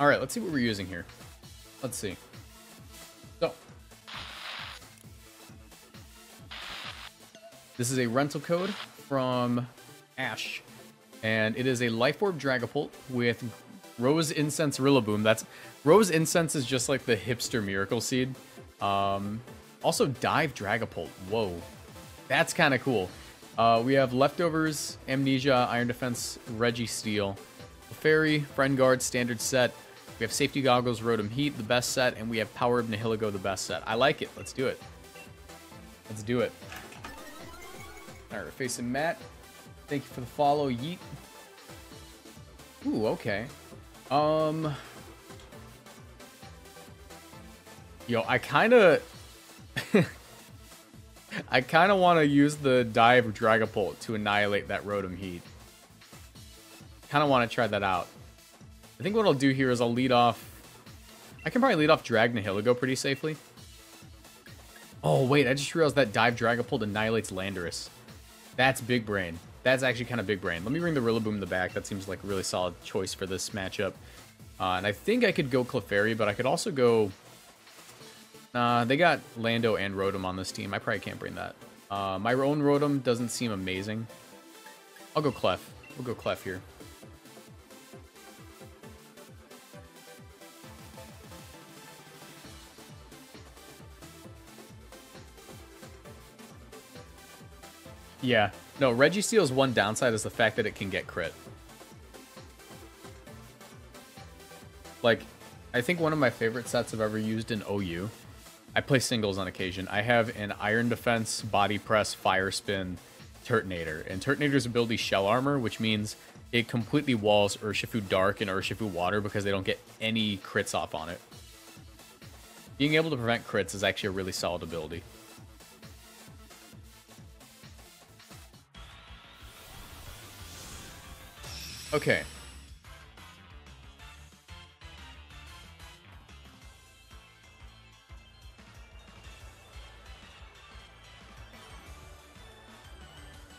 All right, let's see what we're using here. Let's see. So, this is a rental code from Ash, and it is a Life Orb Dragapult with Rose Incense Rillaboom. That's Rose Incense is just like the hipster Miracle Seed. Um, also, Dive Dragapult. Whoa, that's kind of cool. Uh, we have Leftovers, Amnesia, Iron Defense, Registeel, Fairy, Friend Guard, Standard Set. We have Safety Goggles, Rotom Heat, the best set, and we have Power Herb Nihilego, the best set. I like it. Let's do it. Let's do it. All right, we're facing Matt. Thank you for the follow, Yeet. Ooh, okay. Um... Yo, I kind of... I kind of want to use the Dive Dragapult to annihilate that Rotom Heat. Kind of want to try that out. I think what I'll do here is I'll lead off... I can probably lead off Drag pretty safely. Oh, wait, I just realized that Dive Dragapult annihilates Landorus. That's big brain. That's actually kind of big brain. Let me bring the Rillaboom in the back. That seems like a really solid choice for this matchup. Uh, and I think I could go Clefairy, but I could also go... Uh, they got Lando and Rotom on this team. I probably can't bring that. Uh, my own Rotom doesn't seem amazing. I'll go Clef. We'll go Clef here. Yeah. No, Registeel's one downside is the fact that it can get crit. Like, I think one of my favorite sets I've ever used in OU. I play singles on occasion. I have an Iron Defense, Body Press, Fire Spin, Turtonator. And Turtonator's ability Shell Armor, which means it completely walls Urshifu Dark and Urshifu Water because they don't get any crits off on it. Being able to prevent crits is actually a really solid ability. Okay.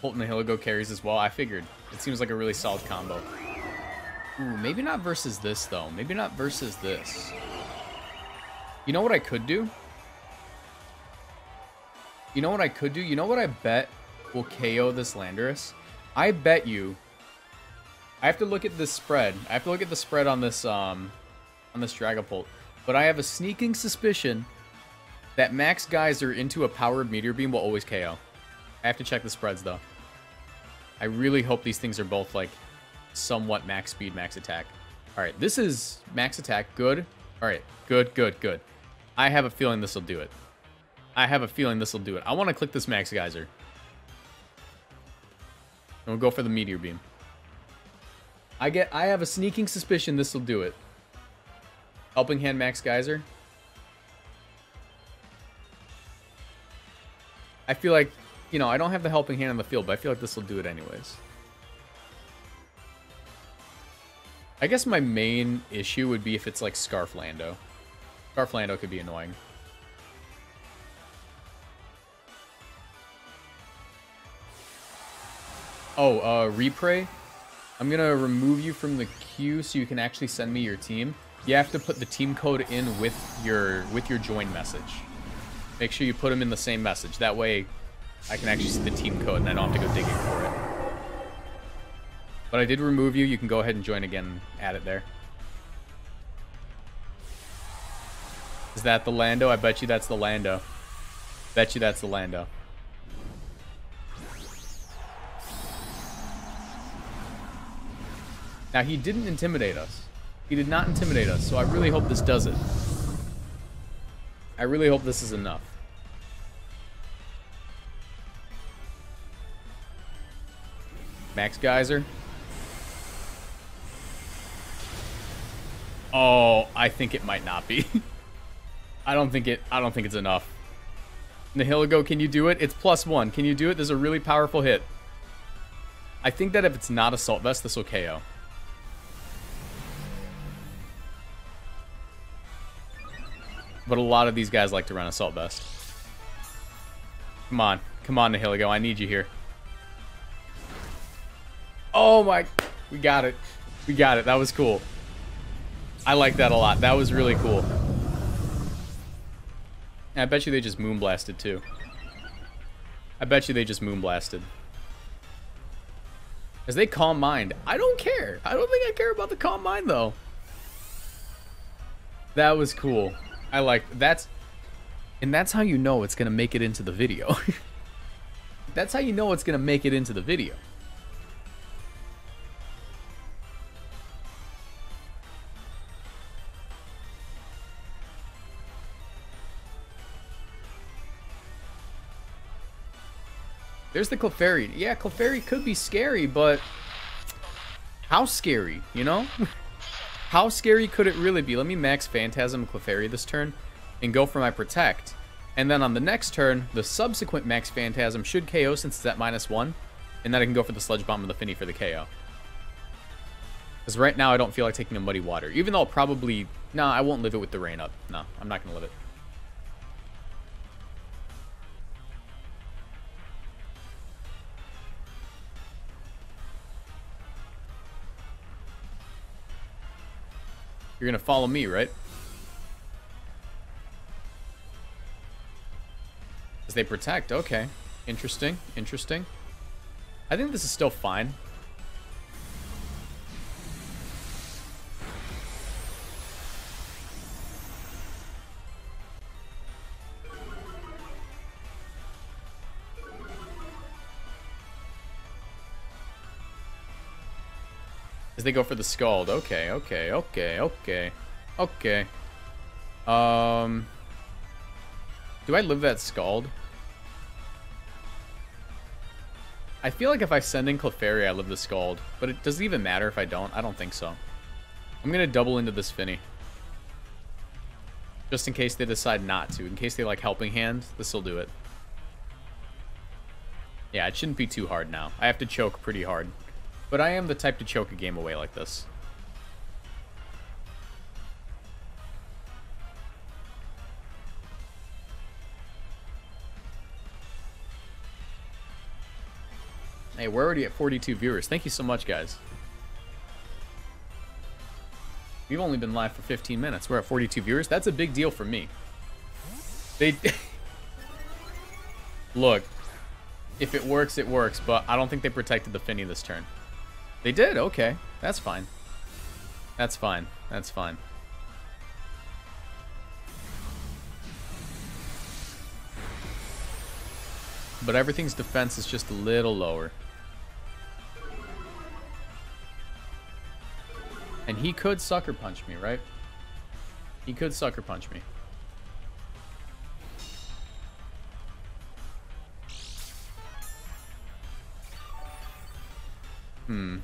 Holton and Nihilego carries as well. I figured. It seems like a really solid combo. Ooh, maybe not versus this, though. Maybe not versus this. You know what I could do? You know what I could do? You know what I bet will KO this Landorus? I bet you I have to look at this spread. I have to look at the spread on this um on this Dragapult. But I have a sneaking suspicion that Max Geyser into a powered Meteor Beam will always KO. I have to check the spreads though. I really hope these things are both like somewhat max speed, max attack. Alright, this is max attack. Good. Alright, good, good, good. I have a feeling this will do it. I have a feeling this will do it. I want to click this Max Geyser. And we'll go for the Meteor Beam. I get I have a sneaking suspicion this will do it. Helping hand Max Geyser. I feel like, you know, I don't have the helping hand on the field, but I feel like this will do it anyways. I guess my main issue would be if it's like Scarf Lando. Scarf Lando could be annoying. Oh, uh, Repray? I'm gonna remove you from the queue so you can actually send me your team. You have to put the team code in with your with your join message. Make sure you put them in the same message. That way, I can actually see the team code and I don't have to go digging for it. But I did remove you. You can go ahead and join again and add it there. Is that the Lando? I bet you that's the Lando. Bet you that's the Lando. Now, he didn't intimidate us. He did not intimidate us, so I really hope this does it. I really hope this is enough. Max Geyser. Oh, I think it might not be. I don't think it I don't think it's enough. Nihilego, can you do it? It's plus one. Can you do it? There's a really powerful hit. I think that if it's not Assault Vest, this will KO. But a lot of these guys like to run Assault Vest. Come on. Come on, Nihilego. I need you here. Oh my... We got it. We got it. That was cool. I like that a lot. That was really cool. I bet you they just moonblasted too. I bet you they just moonblasted. As they calm mind. I don't care. I don't think I care about the calm mind though. That was cool. I like that's and that's how you know it's gonna make it into the video. that's how you know it's gonna make it into the video. There's the Clefairy. Yeah, Clefairy could be scary, but how scary, you know? how scary could it really be? Let me max Phantasm Clefairy this turn and go for my Protect. And then on the next turn, the subsequent max Phantasm should KO since it's at minus one. And then I can go for the Sludge Bomb and the Finny for the KO. Because right now I don't feel like taking a Muddy Water. Even though I'll probably... Nah, I won't live it with the rain up. No, I'm not going to live it. You're gonna follow me, right? As they protect, okay. Interesting, interesting. I think this is still fine. As they go for the Scald. Okay, okay, okay, okay. Okay. Um... Do I live that Scald? I feel like if I send in Clefairy, I live the Scald. But it does it even matter if I don't? I don't think so. I'm going to double into this Finny. Just in case they decide not to. In case they like Helping Hand, this will do it. Yeah, it shouldn't be too hard now. I have to choke pretty hard. But I am the type to choke a game away like this. Hey, we're already at 42 viewers. Thank you so much, guys. We've only been live for 15 minutes. We're at 42 viewers. That's a big deal for me. They... Look, if it works, it works, but I don't think they protected the Finny this turn. They did? Okay. That's fine. That's fine. That's fine. But everything's defense is just a little lower. And he could sucker punch me, right? He could sucker punch me. Hmm.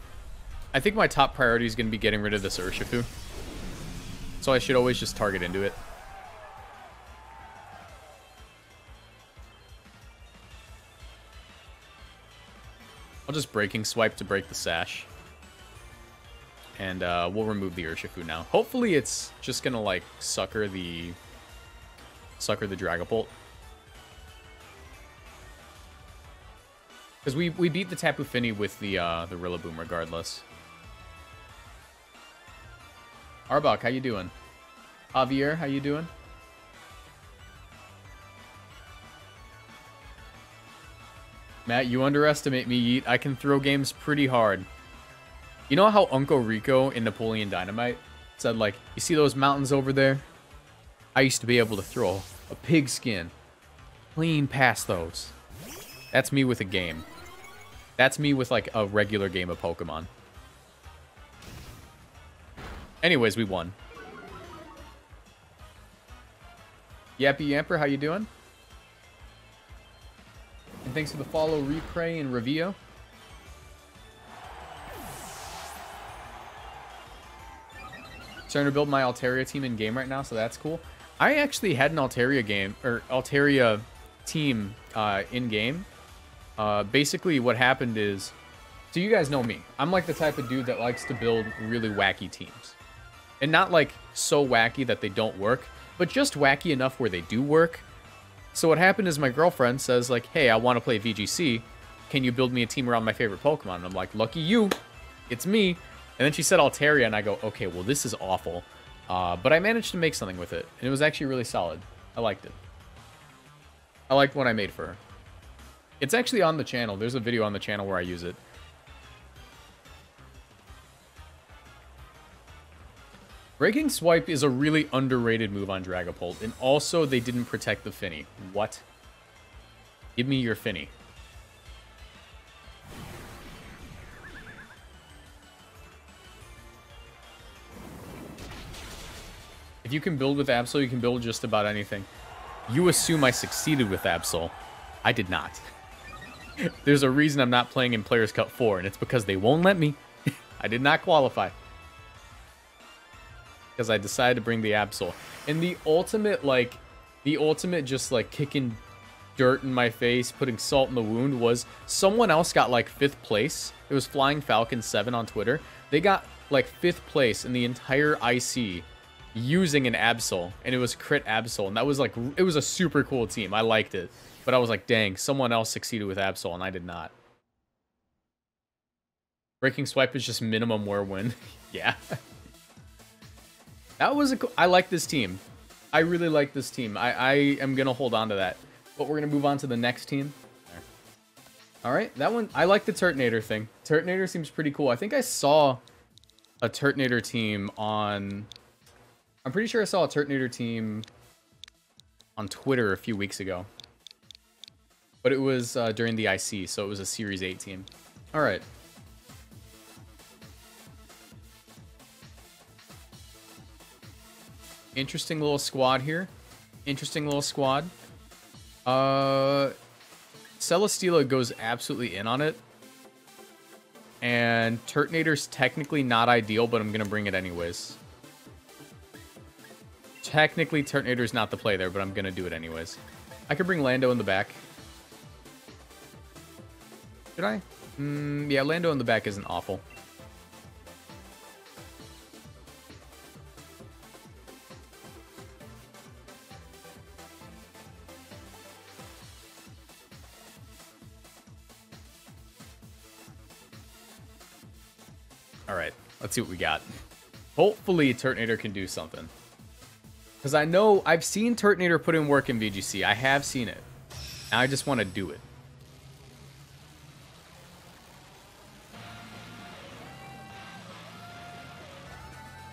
I think my top priority is going to be getting rid of this Urshifu. So I should always just target into it. I'll just Breaking Swipe to break the Sash. And uh, we'll remove the Urshifu now. Hopefully it's just going to, like, sucker the... Sucker the Dragapult. Because we, we beat the Tapu Fini with the, uh, the Rillaboom regardless. Arbok, how you doing? Javier, how you doing? Matt, you underestimate me, Yeet. I can throw games pretty hard. You know how Uncle Rico in Napoleon Dynamite said, like, you see those mountains over there? I used to be able to throw a pigskin clean past those. That's me with a game. That's me with, like, a regular game of Pokemon. Anyways, we won. Yappy Yamper, how you doing? And thanks for the follow, Repray, and Revio. Starting to build my Altaria team in game right now, so that's cool. I actually had an Altaria game, or Altaria team uh, in game. Uh, basically, what happened is, so you guys know me. I'm like the type of dude that likes to build really wacky teams. And not like so wacky that they don't work, but just wacky enough where they do work. So what happened is my girlfriend says like, hey, I want to play VGC. Can you build me a team around my favorite Pokemon? And I'm like, lucky you. It's me. And then she said Altaria, and I go, okay, well, this is awful. Uh, but I managed to make something with it, and it was actually really solid. I liked it. I liked what I made for her. It's actually on the channel. There's a video on the channel where I use it. Breaking Swipe is a really underrated move on Dragapult, and also they didn't protect the Finny. What? Give me your Finny. If you can build with Absol, you can build just about anything. You assume I succeeded with Absol. I did not. There's a reason I'm not playing in Players Cup 4, and it's because they won't let me. I did not qualify. Because I decided to bring the Absol. And the ultimate, like, the ultimate just, like, kicking dirt in my face, putting salt in the wound was someone else got, like, fifth place. It was Flying Falcon 7 on Twitter. They got, like, fifth place in the entire IC using an Absol, and it was crit Absol, and that was, like, it was a super cool team. I liked it. But I was like, dang, someone else succeeded with Absol, and I did not. Breaking Swipe is just minimum wear win. yeah. that was a cool... I like this team. I really like this team. I, I am going to hold on to that. But we're going to move on to the next team. All right, that one, I like the Turtonator thing. Turtonator seems pretty cool. I think I saw a Turtonator team on... I'm pretty sure I saw a Turtonator team on Twitter a few weeks ago. But it was uh, during the IC, so it was a Series 8 team. All right. Interesting little squad here. Interesting little squad. Uh, Celesteela goes absolutely in on it. And Turtonator's technically not ideal, but I'm going to bring it anyways. Technically, Turtonator's not the play there, but I'm going to do it anyways. I could bring Lando in the back. Should I? Mm, yeah, Lando in the back isn't awful. Alright, let's see what we got. Hopefully Turtonator can do something. Because I know I've seen Turtonator put in work in VGC. I have seen it. Now I just want to do it.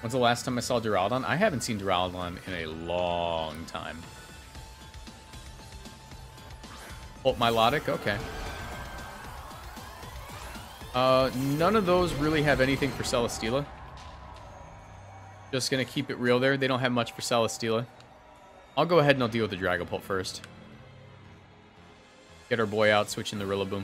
When's the last time I saw Duraludon? I haven't seen Duraludon in a long time. Oh, Milotic? Okay. Uh, none of those really have anything for Celesteela. Just gonna keep it real there. They don't have much for Celesteela. I'll go ahead and I'll deal with the Dragapult first. Get our boy out, switching the Rillaboom.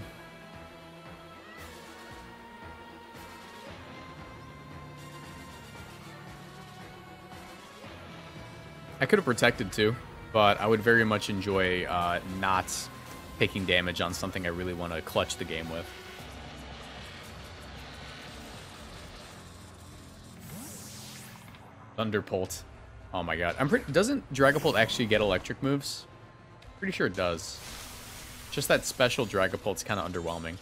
I could have protected too, but I would very much enjoy uh, not taking damage on something I really want to clutch the game with. Thunderbolt. Oh my god. I'm pretty doesn't Dragapult actually get electric moves? Pretty sure it does. Just that special Dragapult's kind of underwhelming.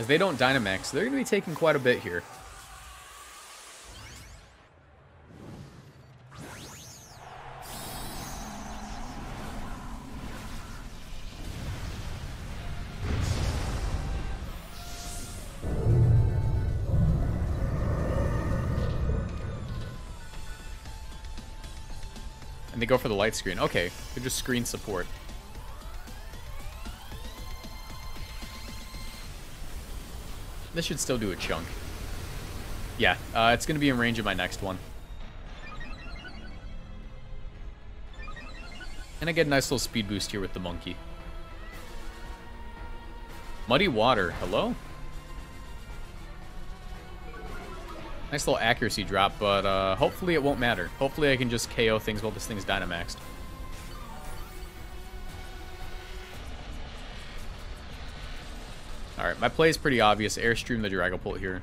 As they don't Dynamax, they're going to be taking quite a bit here. And they go for the light screen. Okay, they're just screen support. This should still do a chunk. Yeah, uh, it's going to be in range of my next one. And I get a nice little speed boost here with the monkey. Muddy water. Hello? Nice little accuracy drop, but uh, hopefully it won't matter. Hopefully I can just KO things while this thing's Dynamaxed. Alright, my play is pretty obvious. Airstream the Dragapult here.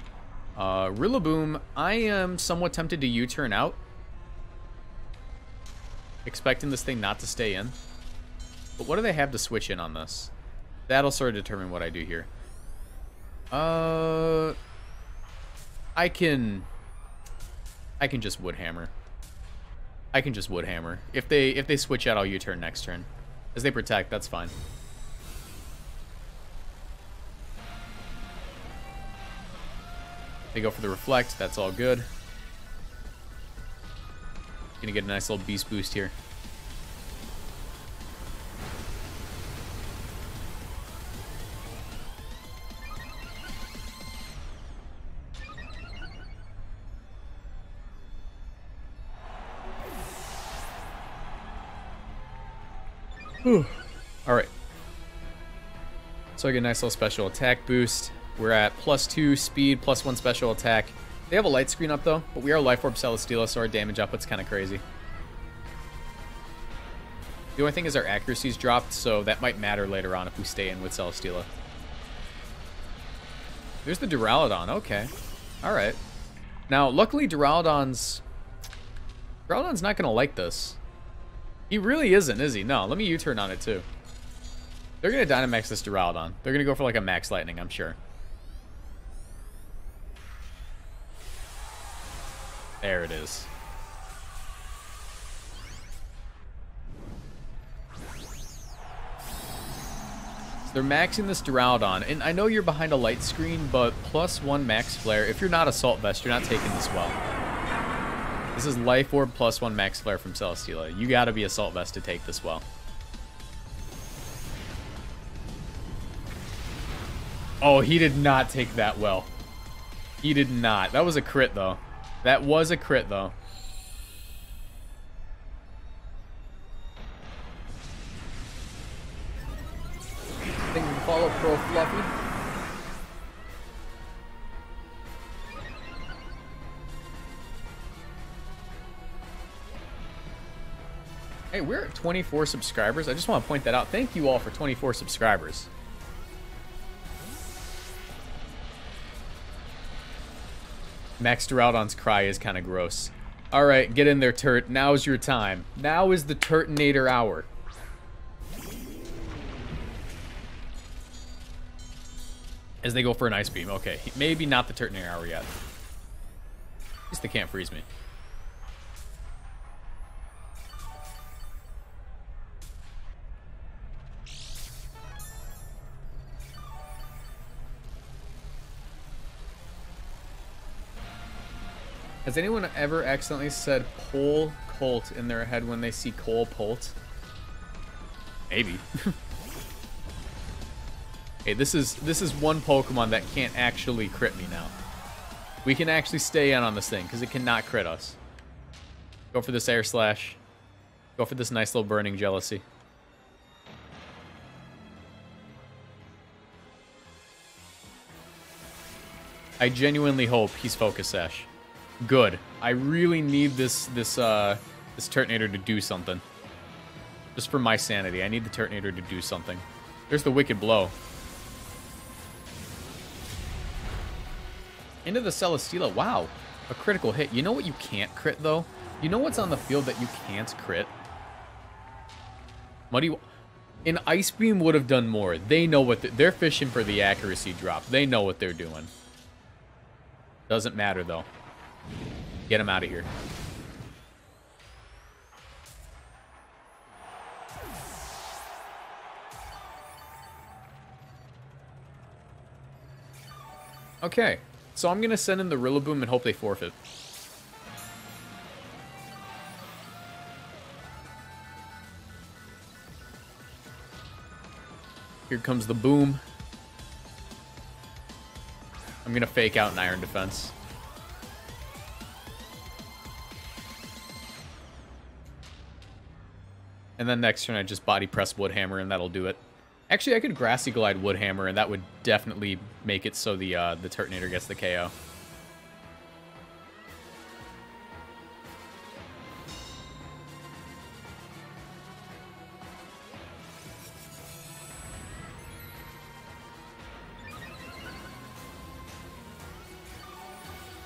Uh, Rillaboom, I am somewhat tempted to U-turn out. Expecting this thing not to stay in. But what do they have to switch in on this? That'll sort of determine what I do here. Uh, I can. I can just wood hammer. I can just wood hammer. If they if they switch out, I'll U-turn next turn. As they protect, that's fine. They go for the reflect, that's all good. Gonna get a nice little beast boost here. Alright. So I get a nice little special attack boost. We're at plus two speed, plus one special attack. They have a light screen up though, but we are Life Orb Celesteela, so our damage output's kind of crazy. The only thing is our accuracy's dropped, so that might matter later on if we stay in with Celesteela. There's the Duraludon, okay. Alright. Now, luckily Duraludon's... Duraludon's not going to like this. He really isn't, is he? No, let me U-turn on it too. They're going to Dynamax this Duraludon. They're going to go for like a Max Lightning, I'm sure. There it is. So they're maxing this Duraludon, and I know you're behind a light screen, but plus one max flare. If you're not Assault Vest, you're not taking this well. This is Life Orb plus one max flare from Celesteela. You gotta be Assault Vest to take this well. Oh, he did not take that well. He did not. That was a crit, though. That was a crit, though. I Think we can follow Pro Fluffy. Hey, we're at 24 subscribers. I just want to point that out. Thank you all for 24 subscribers. Max Duraludon's cry is kind of gross. Alright, get in there, Turt. Now's your time. Now is the Turtonator hour. As they go for an Ice Beam. Okay, maybe not the Turtonator hour yet. At least they can't freeze me. Has anyone ever accidentally said Pole Colt in their head when they see Cole Polt? Maybe. hey, this is this is one Pokemon that can't actually crit me now. We can actually stay in on this thing because it cannot crit us. Go for this air slash. Go for this nice little burning jealousy. I genuinely hope he's Focus Sash. Good. I really need this this uh this Turtonator to do something. Just for my sanity, I need the Turtonator to do something. There's the Wicked Blow. Into the Celesteela. Wow. A critical hit. You know what you can't crit, though? You know what's on the field that you can't crit? Muddy... An Ice Beam would have done more. They know what... The, they're fishing for the accuracy drop. They know what they're doing. Doesn't matter, though. Get him out of here. Okay, so I'm going to send in the Rillaboom and hope they forfeit. Here comes the boom. I'm going to fake out an Iron Defense. And then next turn I just body press Woodhammer and that'll do it. Actually, I could Grassy Glide Woodhammer and that would definitely make it so the uh, the Turtonator gets the KO.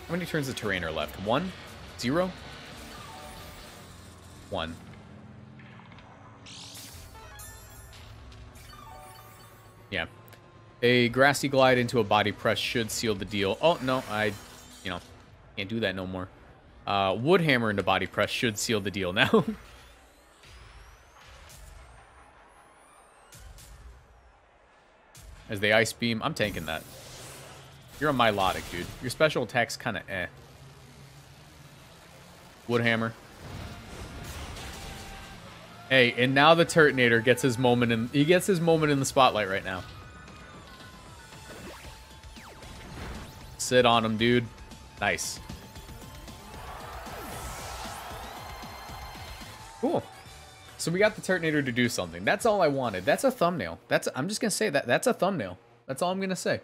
How many turns the Terrain left? One? Zero? One. A grassy glide into a body press should seal the deal. Oh, no, I, you know, can't do that no more. Uh, wood hammer into body press should seal the deal now. As they ice beam, I'm tanking that. You're a Milotic, dude. Your special attack's kind of eh. Wood hammer. Hey, and now the Turtonator gets his moment in he gets his moment in the spotlight right now. Sit on him, dude. Nice. Cool. So we got the Turtonator to do something. That's all I wanted. That's a thumbnail. That's I'm just gonna say that that's a thumbnail. That's all I'm gonna say.